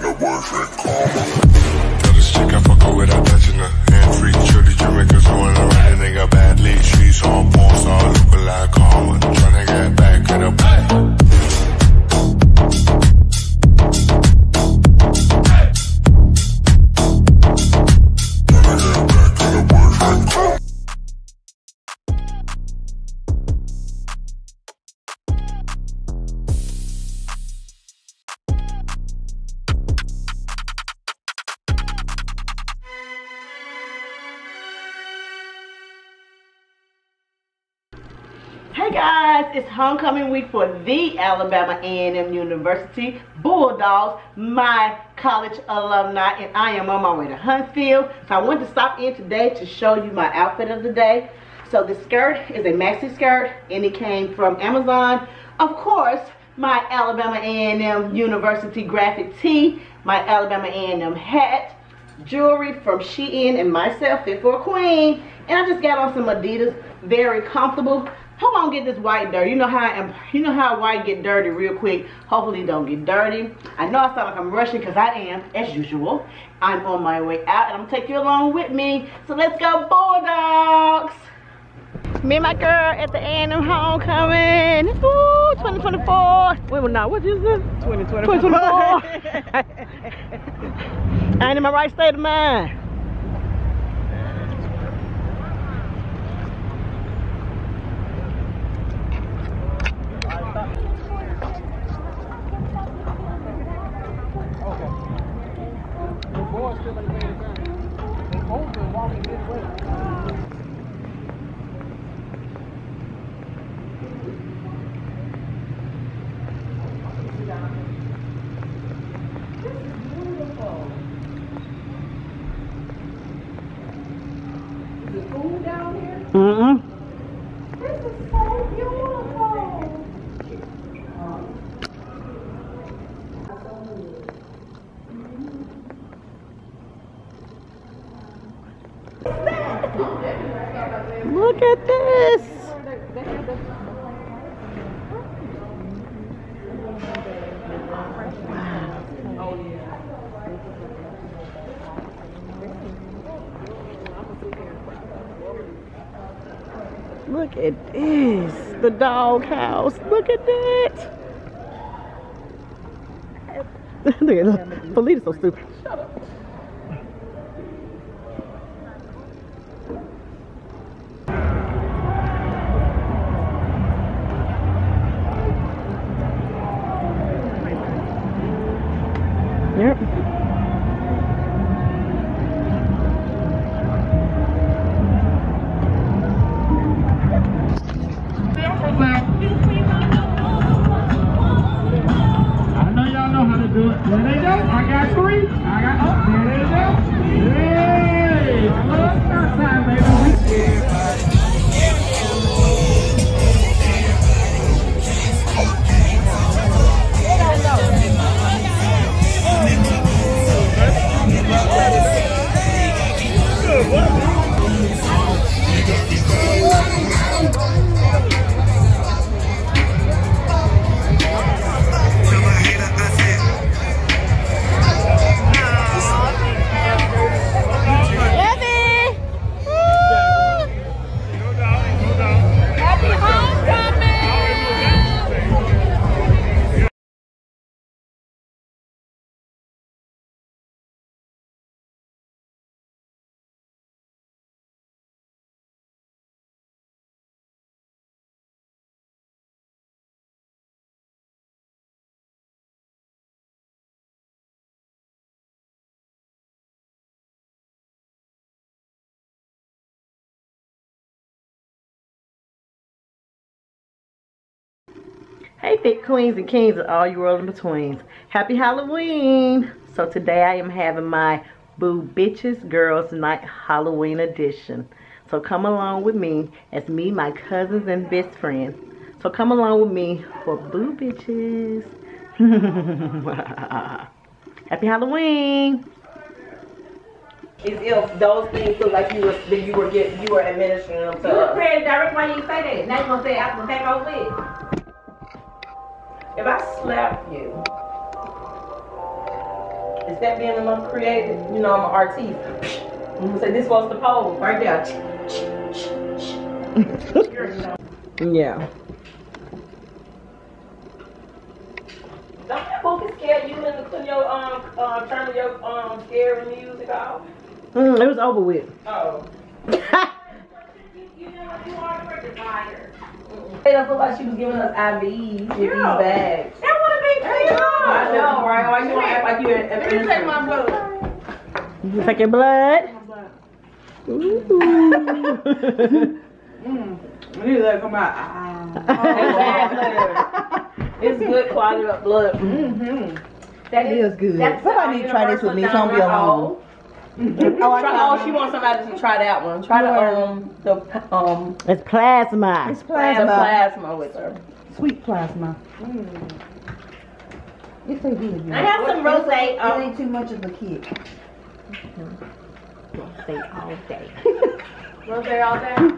karma. Tell this chick I fuck her without touching her. Hand free, shorty Jamaicans rolling around they got bad leads. Streets on porn star, looking like karma. Tryna get back homecoming week for the Alabama A&M University Bulldogs, my college alumni, and I am on my way to Huntsville. So I wanted to stop in today to show you my outfit of the day. So the skirt is a maxi skirt, and it came from Amazon. Of course, my Alabama A&M University graphic tee, my Alabama A&M hat, jewelry from Shein and myself, Fit for a Queen. And I just got on some Adidas, very comfortable. Hope I don't get this white dirty. You know how I am, you know how white get dirty real quick. Hopefully it don't get dirty. I know I sound like I'm rushing because I am, as usual. I'm on my way out and I'm gonna take you along with me. So let's go Bulldogs! Me and my girl at the A&M homecoming. Ooh, 2024. Wait, well, now what is this? 2024. 2024. I ain't in my right state of mind. Mm-mm. Look at this. Look at this. The doghouse. Look at that. Look at. Felita's so stupid. Yep. Hey, fit queens and kings and all you world in betweens. Happy Halloween! So today I am having my Boo Bitches Girls Night Halloween edition. So come along with me as me, my cousins, and best friends. So come along with me for Boo Bitches. Happy Halloween! is if those things look like you were that you were getting you were administering them to You us. created direct why you say that. Now you gonna say I'm gonna take over it. If I slap you, is that being a little creative, you know, I'm an artiste. I'm gonna say this was the pose right there. Yeah. Don't that movie scare you into putting your um uh turning your um scary music off? Mm, it was over with. Oh. You know, you are a provider. It looked like she was giving us IVs with these bags. That would have been cute. I know, right? Why you wanna act like you're an Let me take my blood. You take your blood. Ooh. I knew that come out. Ah. It's good quality of blood. Mm-hmm. That It is good. that's Somebody need to try this with me, so I'm be alone. Oh, I try, oh, she wants somebody to try that one. Try the um the um It's plasma. It's the plasma. plasma with her. Sweet plasma. It's so good. I have some rose. It Um, ain't too much of a kick. Stay all day. rose all day.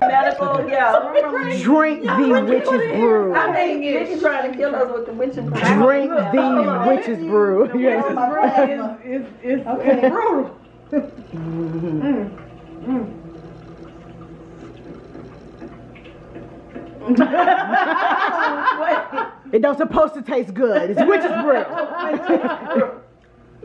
Medical, yeah. Drink the witch's brew. I think Nikki trying to kill us with the witching brew. Drink the witch's brew. Yes. Plasma. It's, it's, Okay. it's brutal. Mm. Mm. It don't supposed to taste good. It's witch's brew.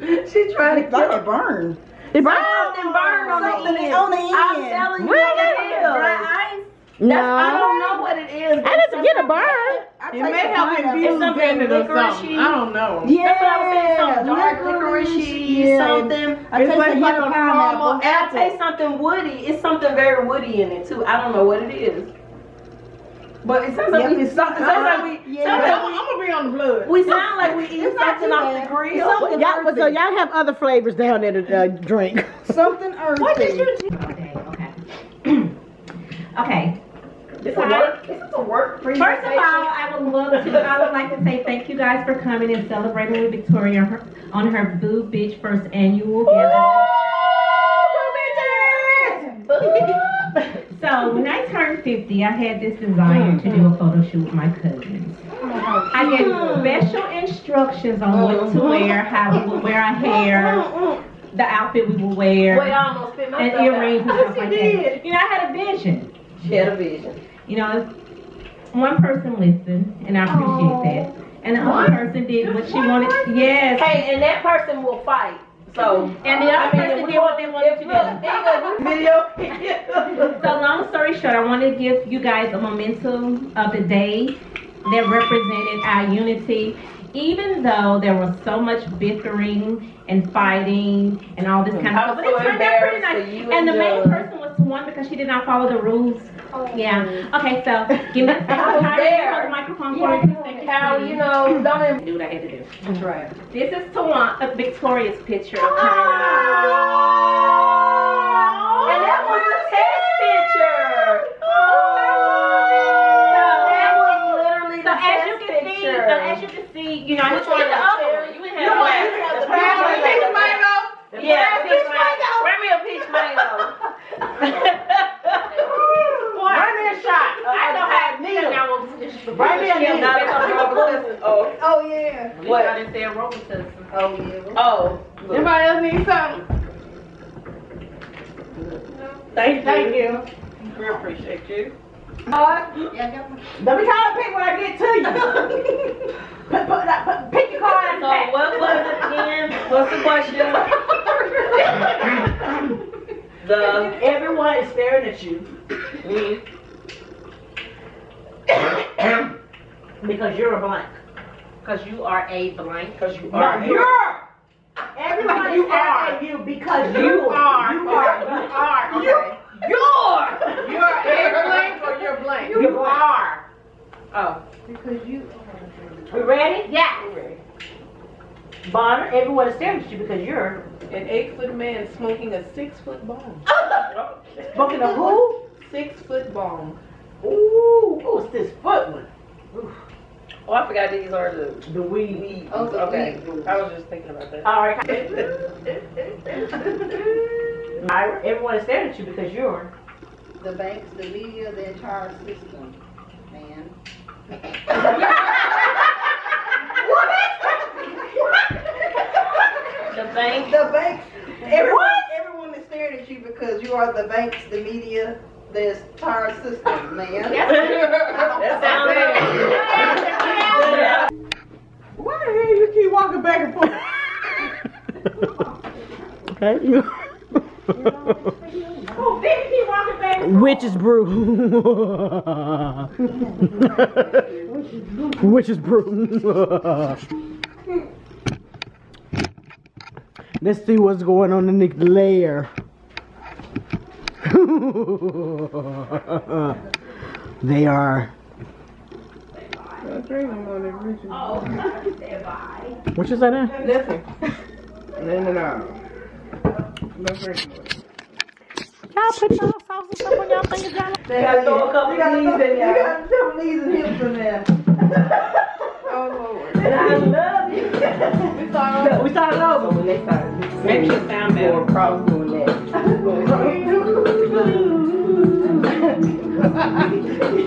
She trying to It's kill like us. It burned. Something burned on the end. on the I'm telling you Really? what it is. Dry ice. No. I don't know what it is. I didn't get a burn. I It may the have pineapple. infused something or something. I don't know. Yeah, That's what I was saying. Some dark licorice yeah. something. I It's taste like like yellow a pineapple. I taste something woody. It's something very woody in it too. I don't know what it is. But it sounds like Yep, we. it's It sounds like we. Yeah. sounds I'm, like I'm gonna be on the blood. we, we sound like we eat something too off the grill. It's something Y'all, so y'all have other flavors down there to uh, drink. Something earthy. What did you do? Okay. Okay. okay. This a work. This is a work First of all, I would love to. I would like to say thank you guys for coming and celebrating with Victoria her- on her Boo Bitch first annual gathering. So when I turned 50, I had this desire to do a photo shoot with my cousins. I gave special instructions on what to uh-huh. wear, how we would wear our hair, the outfit we would wear, Wait, almost spit and earrings and stuff like did. that. You know, I had a vision. She had a vision. You know, one person listened, and I appreciate that. And the other person did what she wanted. Yes. Hey, and that person will fight. So. And the other I mean, person if did what they wanted to do. they gonna do video. So long story short, I want to give you guys a momentum of the day that represented our unity. Even though there was so much bickering and fighting and all this mm-hmm. kind of stuff, but so it turned out pretty nice. for And the main person was one because she did not follow the rules. Oh. Yeah. Okay, so give me a second. I was How do you there. Hold the microphone for me? Thank you, How you know? Don't even. do what I had to do. That's right. This is Tawan, uh, Victoria's picture of Ah. her. And that was a test picture. That was literally So the as test you can see, picture. so as you can see, you know, I Which just wanted one? the other one. You didn't have No, one. you have the The peach mango. Yeah, peach mango. Bring me a peach mango. Bring me a shot. I don't have needle. Now, Bring me a needle. Not a Robitussin. Oh, Oh yeah. what? I didn't say a Robitussin. Oh yeah. Oh. look. Anybody else need something? Thank you. Thank you. We appreciate you. Let me try to pick when I get to you. put, put, uh, put, pick your card So what was it again? What's the question? the Everyone is staring at you because you're a blank. Because you are a blank. because you No, are you're. Everyone You is staring are. at you because You you are. You are. You are. Okay. You're. You're a blank or you're blank? You are. Oh. Because you. Are. We ready? Yeah. We ready. Bonner, everyone is staring at you because you're An eight foot man smoking a six foot bomb. smoking a who? Six foot bomb. Ooh, who's this foot one? Oh, I forgot these are the The weed. weed. Oh, the okay. weed. I was just thinking about that. All right. Myra, everyone is staring at you because you're. The banks, the media, the entire system, man. The bank. The banks. Everyone, everyone is staring at you because you are the banks, the media, the entire system, man. That sounds bad. Why the hell you keep walking back and forth? okay. Oh, Vicky keep walking back. Witch's brew. Witch's brew. Let's see what's going on in the lair. they are. Oh, you said bye. What you? Nothing. No, no, no. No Y'all put y'all sauce and stuff on y'all fingers, y'all. They gotta throw a couple You gotta of throw- these in You gotta throw knees and hips in there. Oh, Lord. And I love you. We started We started over. when they started. Make sure it sound better. Going across doing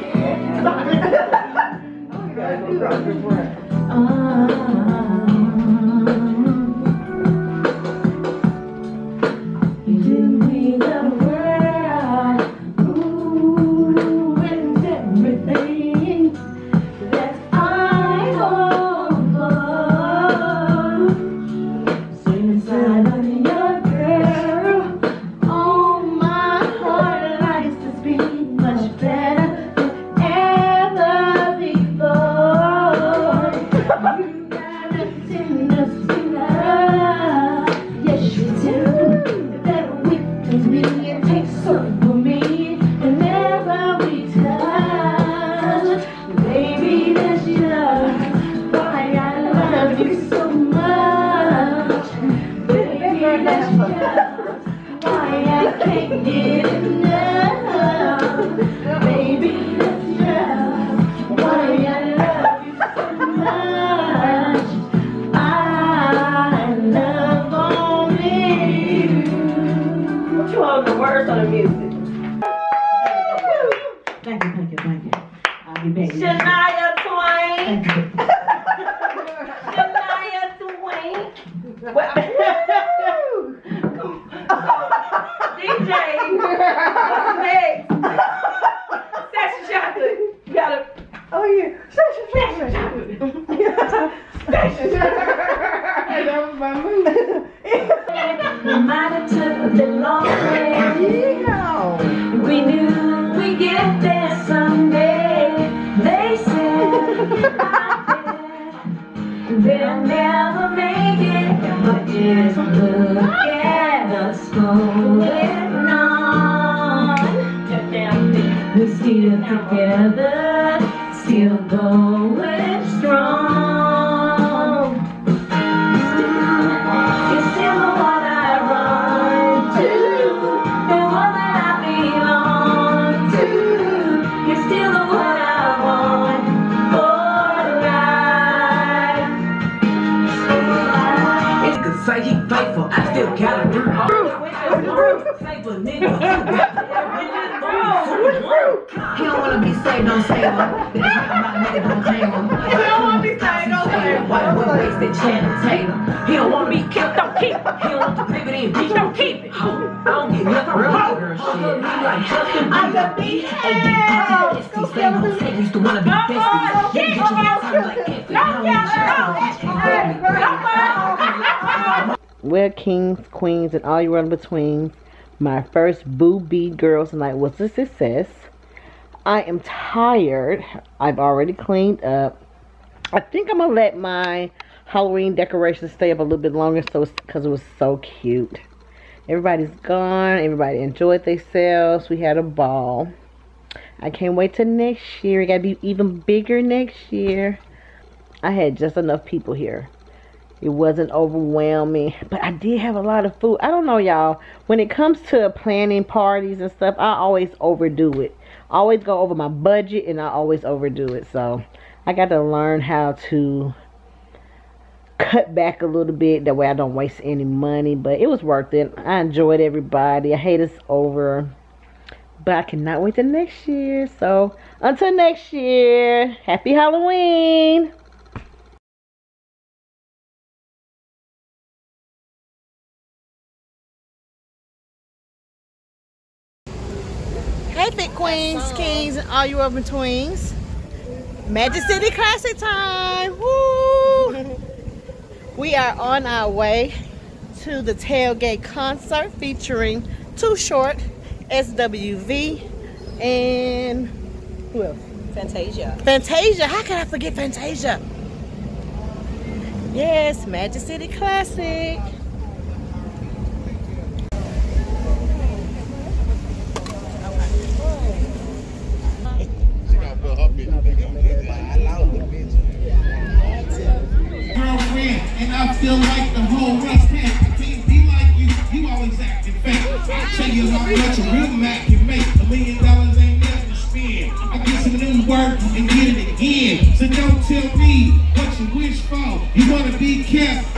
that. 下对。Still gotta do Save He don't wanna be saved, don't save him. If it's not about nigga, don't claim him. He don't wanna be saved, don't save him. White boy wasted Channing Tatum. He don't wanna be killed, don't keep it. He don't want the pivot in, bitch, don't keep it. Oh, I don't get nothing from real girl shit. He like Justin Bieber. ADPTSD, stay home, say used to wanna be besties. Yeah, get you one time like Effie. I don't need shit, so bitch can't Well, kings, queens, and all you run betweens, my first Boo Bee Girls Night was a success. I am tired. I've already cleaned up. I think I'm gonna let my Halloween decorations stay up a little bit longer, so because it was so cute. Everybody's gone. Everybody enjoyed themselves. We had a ball. I can't wait till next year. It gotta be even bigger next year. I had just enough people here. It wasn't overwhelming, but I did have a lot of food. I don't know, y'all. When it comes to planning parties and stuff, I always overdo it. I always go over my budget and I always overdo it. So I got to learn how to cut back a little bit. That way I don't waste any money. But it was worth it. I enjoyed everybody. I hate it's over. But I cannot wait till next year. So until next year, happy Halloween. All you urban twins. Magic City Classic time. Woo! We are on our way to the tailgate concert featuring Too Short, SWV, and who else? Fantasia. Fantasia. How can I forget Fantasia? Yes, Magic City Classic. Feel like the whole West. I can't be like you, you always acting fake. I tell you how much a real Mac can make. A million dollars ain't nothing to spend. I get some new work and get it again. So don't tell me what you wish for. You wanna be kept.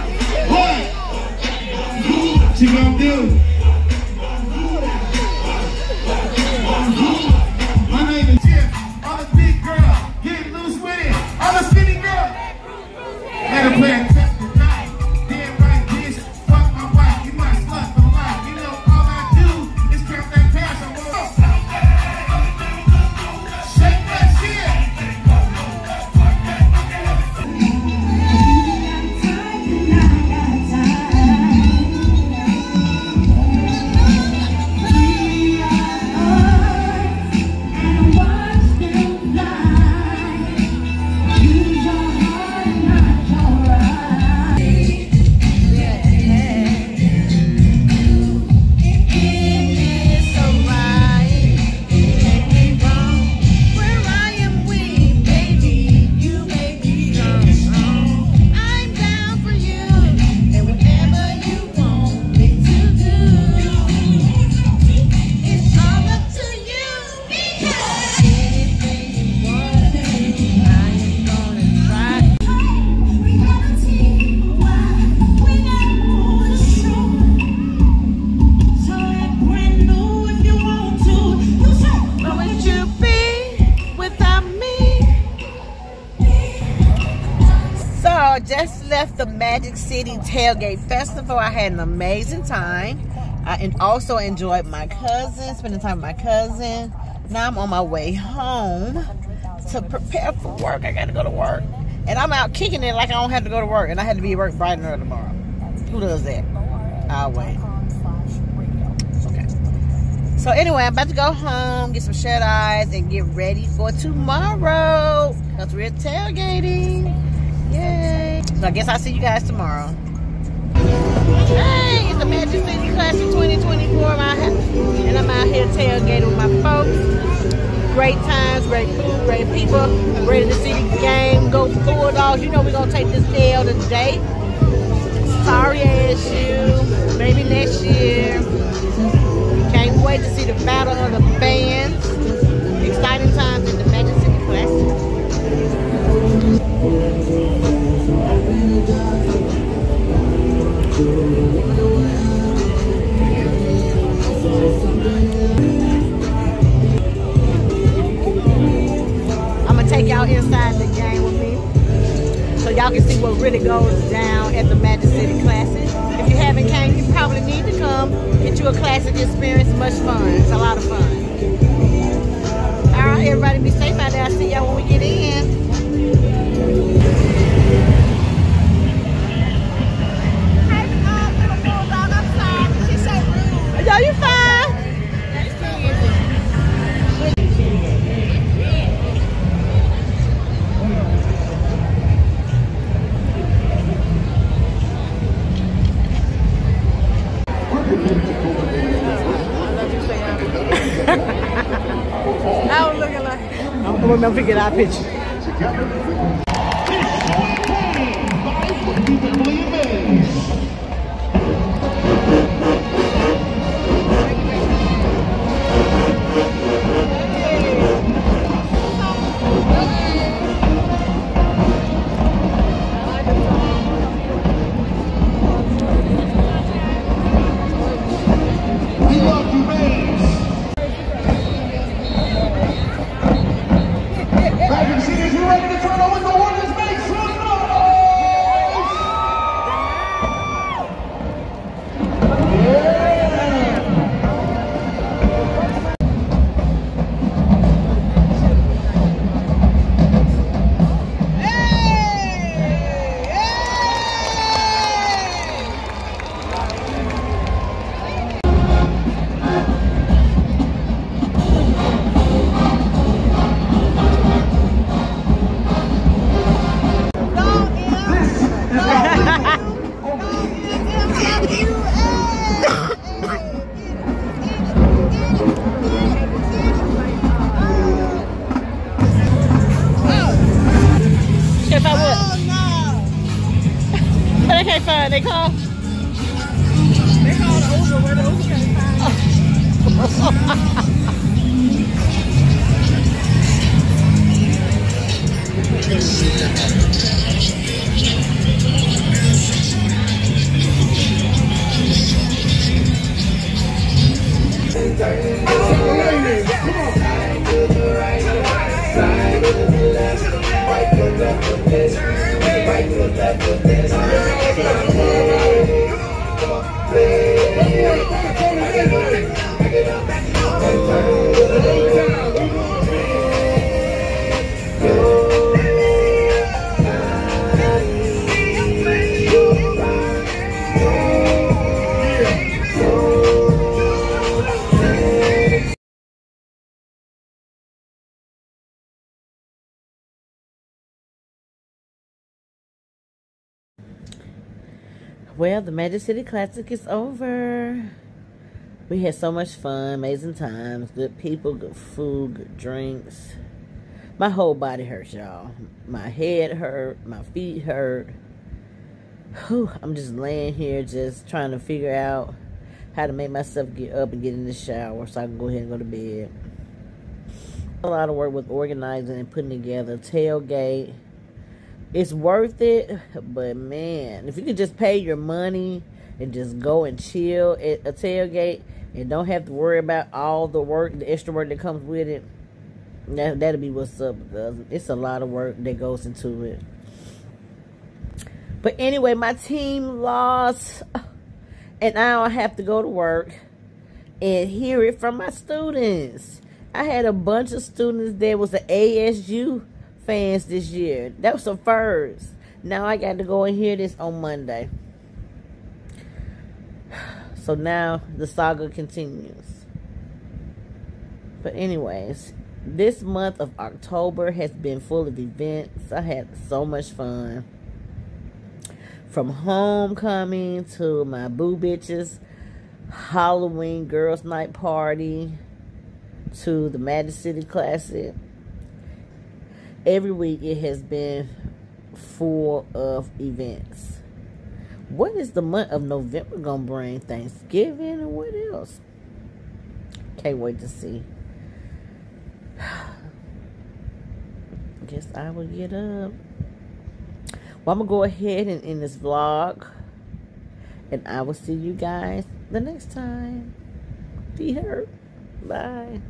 City Tailgate Festival. I had an amazing time. I also enjoyed my cousin, spending time with my cousin. Now I'm on my way home to prepare for work. I gotta go to work. And I'm out kicking it like I don't have to go to work. And I had to be at work bright and early tomorrow. Who does that? I'll wait. Okay. So anyway, I'm about to go home, get some shut eyes, and get ready for tomorrow. Because we're tailgating. Yay. So I guess I'll see you guys tomorrow. Hey, it's the Magic City Classic 2024. I'm and I'm out here tailgating with my folks. Great times, great food, great people. Ready to see the game. Go Bulldogs. You know we're going to take this L today. Sorry ASU. Maybe next year. Can't wait to see the battle of the bands. Exciting times in the Magic City Classic. I'm gonna take y'all inside the game with me so y'all can see what really goes down at the Magic City Classic. If you haven't came, you probably need to come. Get you a classic experience. Much fun. It's a lot of fun. All right, everybody be safe out there. I'll see y'all when we get in. I'm gonna forget our ハハハハ! Well, the Magic City Classic is over. We had so much fun, amazing times, good people, good food, good drinks. My whole body hurts, y'all. My head hurt, my feet hurt. Whew, I'm just laying here, just trying to figure out how to make myself get up and get in the shower so I can go ahead and go to bed. A lot of work with organizing and putting together tailgate it's worth it but man if you could just pay your money and just go and chill at a tailgate and don't have to worry about all the work the extra work that comes with it that, that'll be what's up it's a lot of work that goes into it. But anyway my team lost and now i have to go to work and hear it from my students. I had a bunch of students that was an asu fans this year. That was the first. Now I got to go and hear this on Monday. So now the saga continues. But anyways, this month of October has been full of events. I had so much fun. From homecoming to my boo bitches Halloween girls night party to the Magic City Classic every week it has been full of events. What is the month of November gonna bring? Thanksgiving and what else? Can't wait to see. Guess I will get up. Well, I'm gonna go ahead and end this vlog. And I will see you guys the next time. Be hurt. Bye.